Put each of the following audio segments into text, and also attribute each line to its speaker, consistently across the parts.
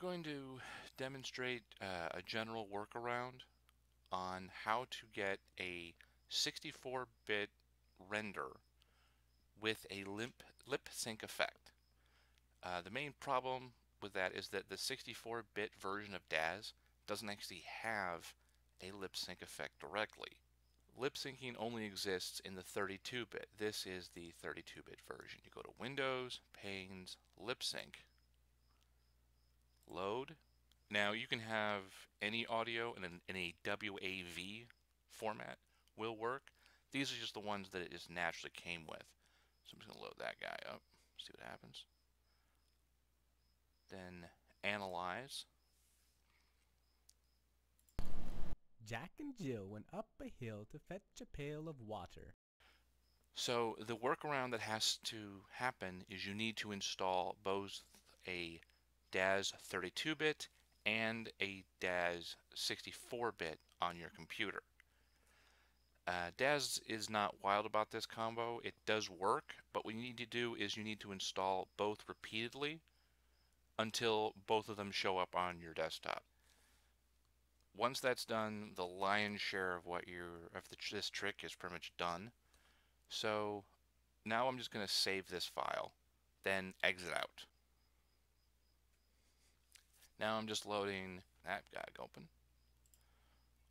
Speaker 1: going to demonstrate uh, a general workaround on how to get a 64-bit render with a lip, lip sync effect. Uh, the main problem with that is that the 64-bit version of DAZ doesn't actually have a lip sync effect directly. Lip syncing only exists in the 32-bit. This is the 32-bit version. You go to Windows, Panes, Lip Sync, load. Now you can have any audio in, an, in a WAV format will work. These are just the ones that it just naturally came with. So I'm just going to load that guy up, see what happens. Then analyze.
Speaker 2: Jack and Jill went up a hill to fetch a pail of water.
Speaker 1: So the workaround that has to happen is you need to install both a DAZ 32-bit and a DAZ 64-bit on your computer. Uh, DAZ is not wild about this combo. It does work, but what you need to do is you need to install both repeatedly until both of them show up on your desktop. Once that's done, the lion's share of what you're of the, this trick is pretty much done. So now I'm just going to save this file, then exit out. Now I'm just loading that guy open.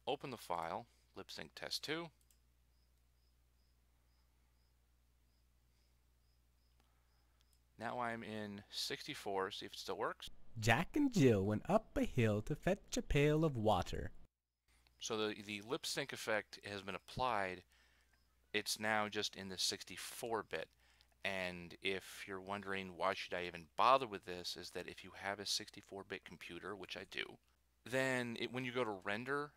Speaker 1: Open the file, lip sync test 2. Now I'm in 64, see if it still works.
Speaker 2: Jack and Jill went up a hill to fetch a pail of water.
Speaker 1: So the, the lip sync effect has been applied. It's now just in the 64-bit. And if you're wondering why should I even bother with this, is that if you have a 64-bit computer, which I do, then it, when you go to render,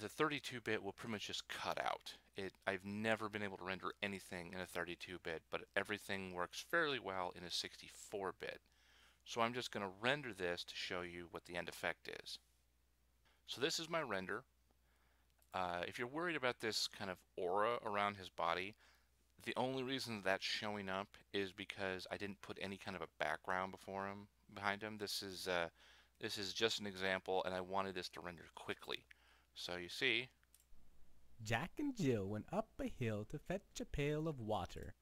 Speaker 1: the 32-bit will pretty much just cut out. It, I've never been able to render anything in a 32-bit, but everything works fairly well in a 64-bit. So I'm just going to render this to show you what the end effect is. So this is my render. Uh, if you're worried about this kind of aura around his body, the only reason that's showing up is because I didn't put any kind of a background before him, behind him. This is uh, this is just an example, and I wanted this to render quickly. So you see.
Speaker 2: Jack and Jill went up a hill to fetch a pail of water.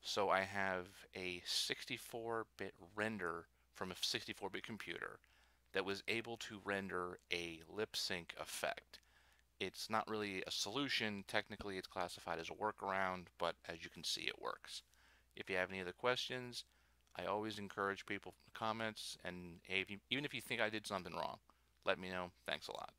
Speaker 1: So I have a 64-bit render from a 64-bit computer that was able to render a lip sync effect it's not really a solution. Technically, it's classified as a workaround, but as you can see, it works. If you have any other questions, I always encourage people comments, and even if you think I did something wrong, let me know. Thanks a lot.